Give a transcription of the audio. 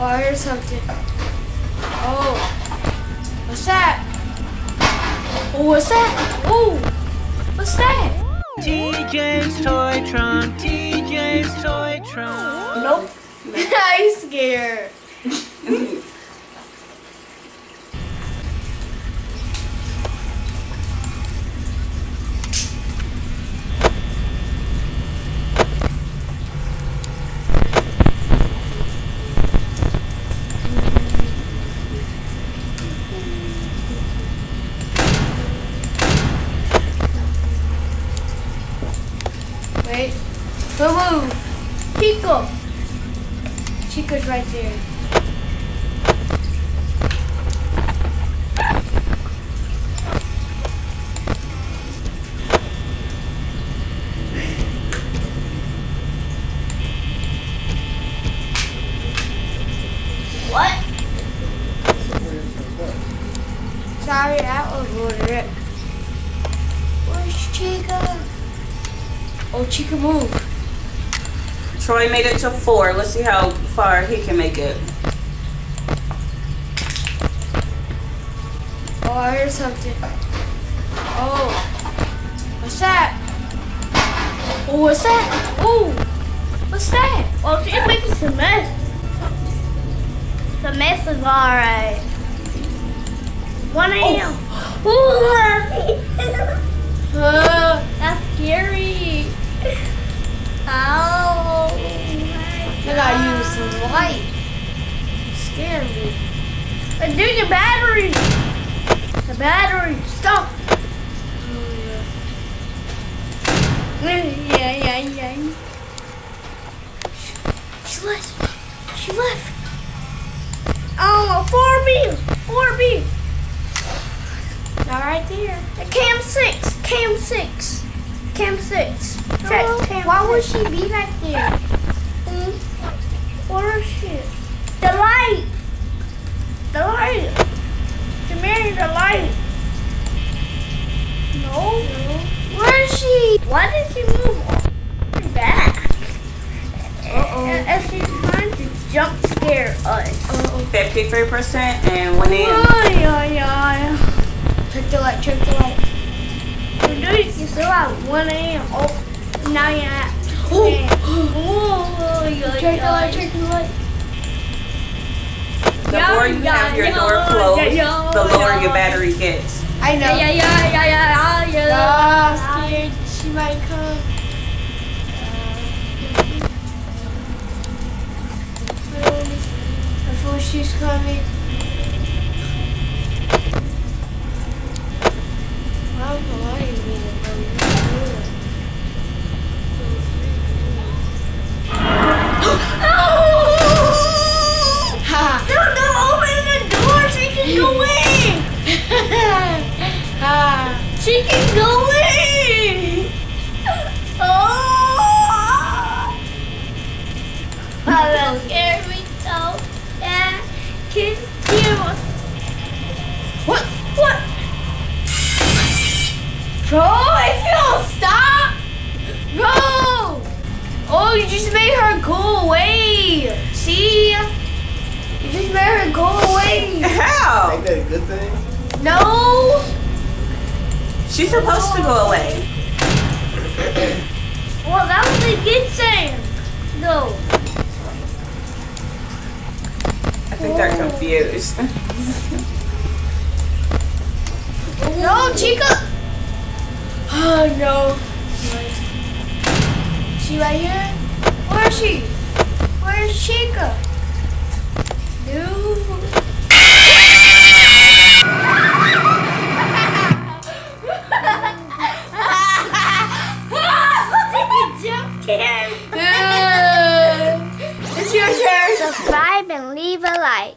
Oh, I heard something. Oh. What's that? Oh, what's that? Oh, what's that? TJ's Toy Toytron, TJ's Toy Trunk. Nope. I'm scared. Move. Chica. Chica's right there. What? Sorry, I overloaded it. Where's Chica? Oh, Chica, move. Troi made it to four. Let's see how far he can make it. Oh, I heard something. Oh. What's that? Oh, what's that? Oh. What's that? Oh, she's making some mess. The mess is alright. 1 a.m. Uh, That's scary. Oh. Light. Scared me. And do your battery. The battery. Stop. Mm. Yeah, yeah, yeah. She left. She left. Oh, 4B. 4B. Not right there. Cam 6. Cam 6. Cam 6. Check oh, cam Why would she be back there? Where is she? The light. The light. Jamari, the light. No. no. Where is she? Why did she move back? Uh-oh. And if she's trying to jump scare us. Uh-oh. 53% and 1 a.m. Oh, yeah, yeah. Check the light. Check the light. You do you still at 1 a.m. Oh, now you're at. Oh. Oh, yeah, Check the yeah. light. Check the light. The more you have your door closed, the lower your battery gets. I know. Yeah, yeah, yeah, yeah, yeah, yeah, yeah. Ah, scared. She might come. Before you just made her go away! See? You just made her go away! How? Ain't that a good thing? No! She's supposed to go away. Well, that was a good saying. No. I think they're confused. No, Chica! Oh, no. She right here? Where is she? Where is Chica? Scare. it's your turn. Subscribe and leave a like.